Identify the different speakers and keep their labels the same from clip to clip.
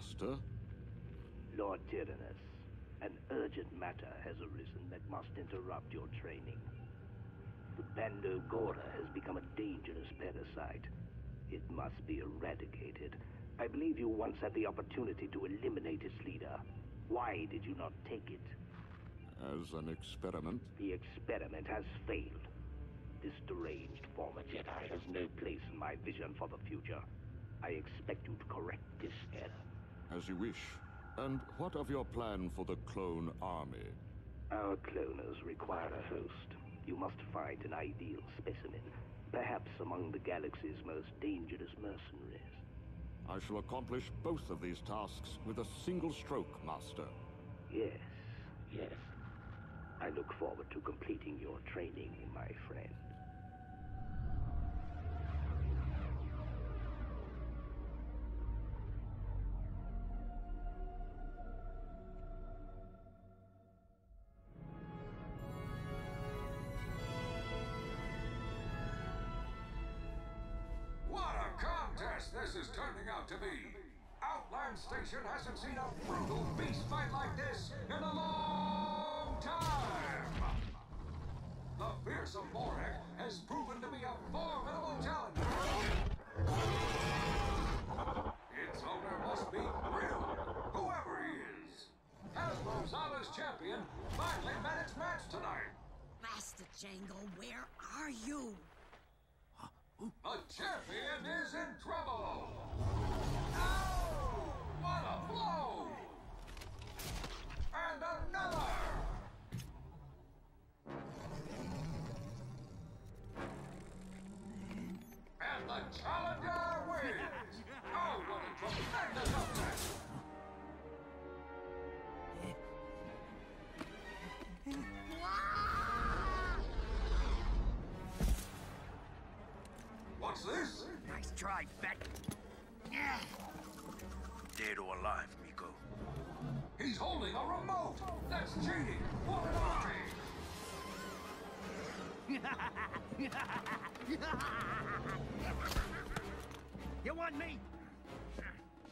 Speaker 1: Master.
Speaker 2: Lord Tyrannus, an urgent matter has arisen that must interrupt your training. The Bando Gora has become a dangerous parasite. It must be eradicated. I believe you once had the opportunity to eliminate its leader. Why did you not take it?
Speaker 1: As an experiment?
Speaker 2: The experiment has failed. This deranged former Jedi has no place in my vision for the future. I expect you to correct this error.
Speaker 1: As you wish. And what of your plan for the clone army?
Speaker 2: Our cloners require a host. You must find an ideal specimen, perhaps among the galaxy's most dangerous mercenaries.
Speaker 1: I shall accomplish both of these tasks with a single stroke, Master.
Speaker 2: Yes, yes. I look forward to completing your training, my friend.
Speaker 3: Contest this is turning out to be! Outland Station hasn't seen a brutal beast fight like this in a long time! The fearsome Morek has proven to be a formidable challenger! Its owner must be real, whoever he is! Hasbro Zala's champion finally met its match tonight!
Speaker 4: Master Jango, where are you?
Speaker 3: The champion is in trouble! Ow! What a blow! And another! And the challenger
Speaker 5: try, Fett. Dead or alive, Meeko.
Speaker 3: He's holding a remote! That's cheating! What an army!
Speaker 5: You want me?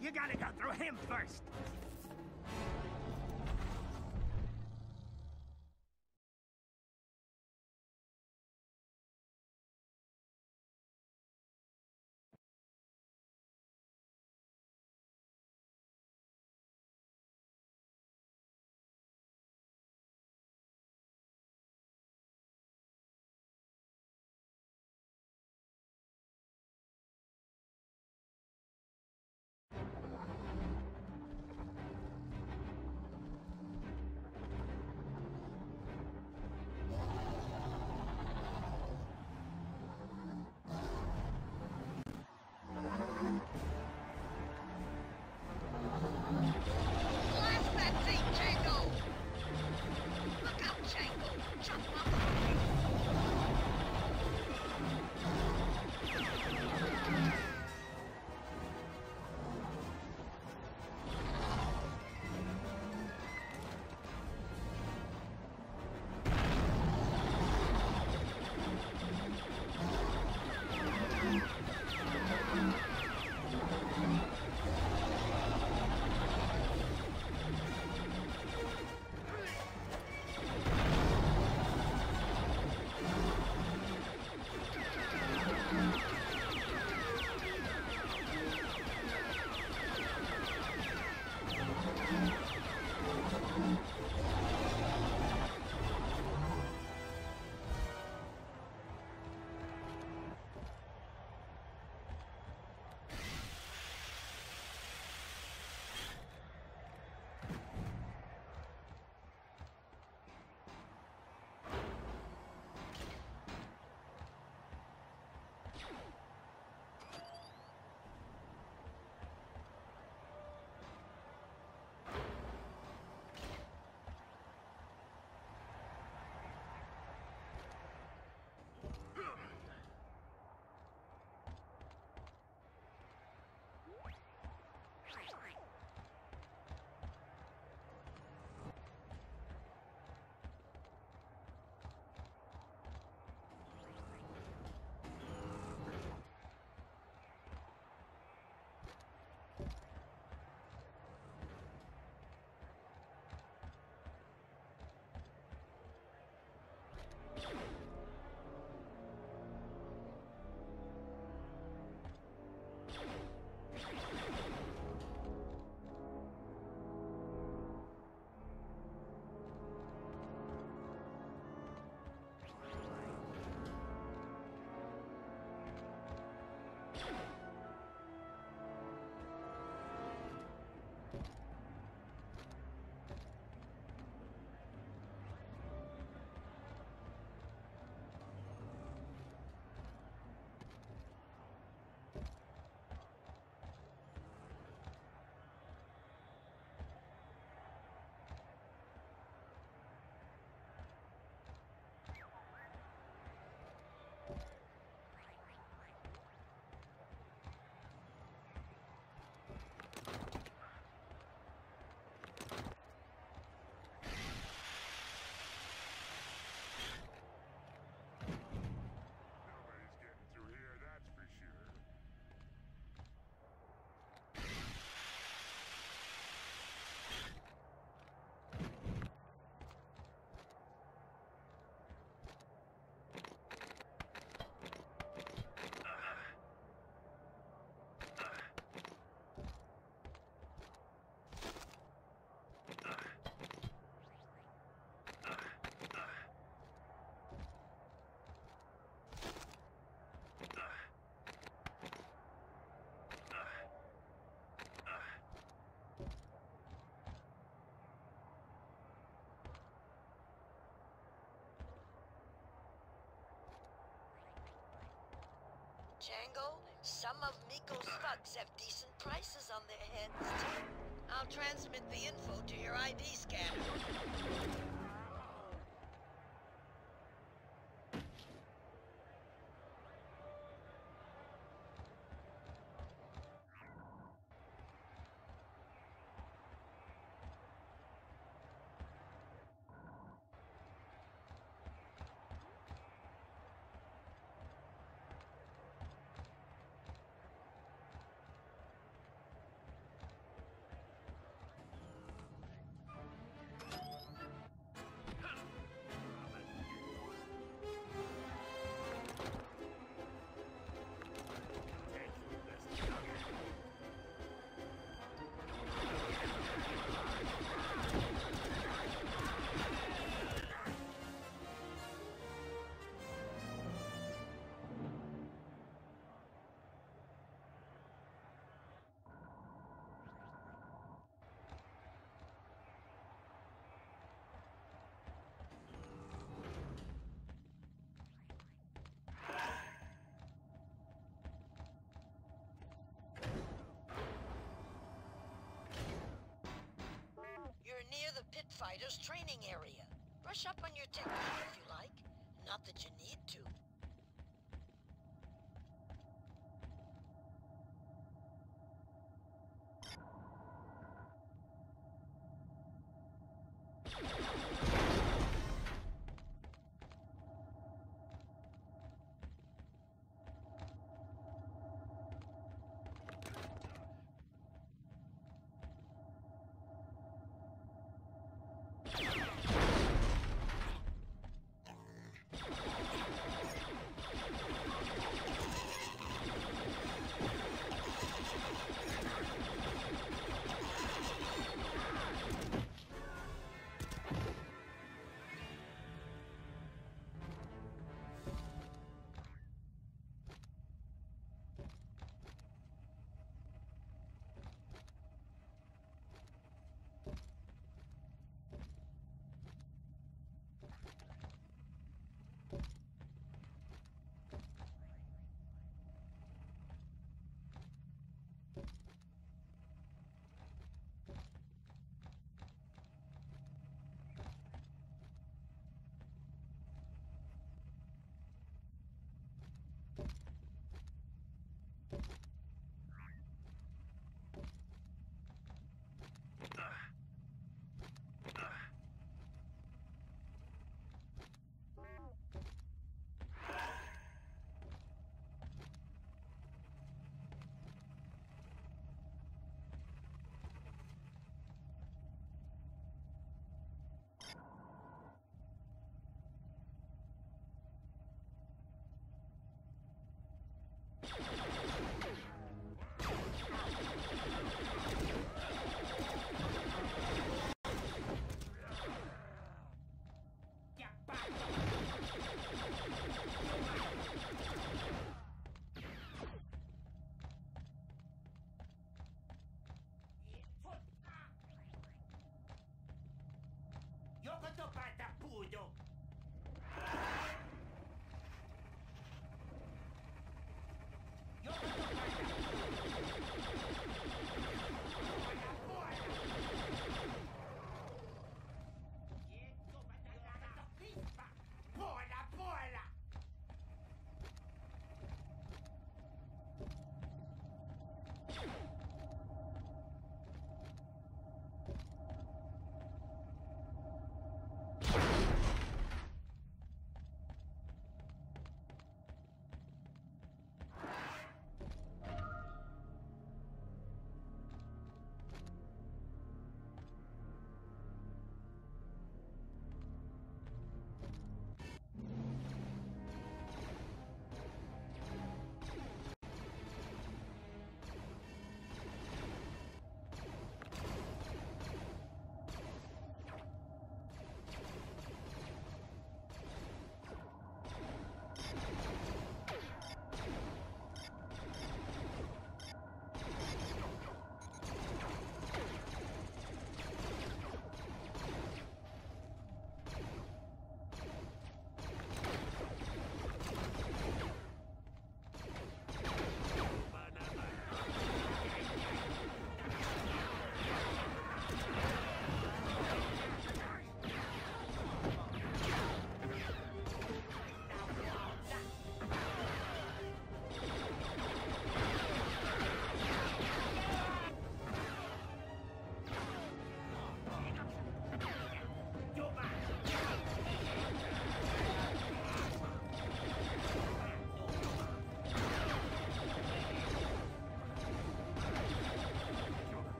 Speaker 5: You gotta go through him first.
Speaker 6: Jango. Some of Meeko's thugs have decent prices on their heads, too. I'll transmit the info to your ID scanner. Fighters training area. Brush up on your technique if you like. Not that you need to.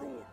Speaker 3: Shoot!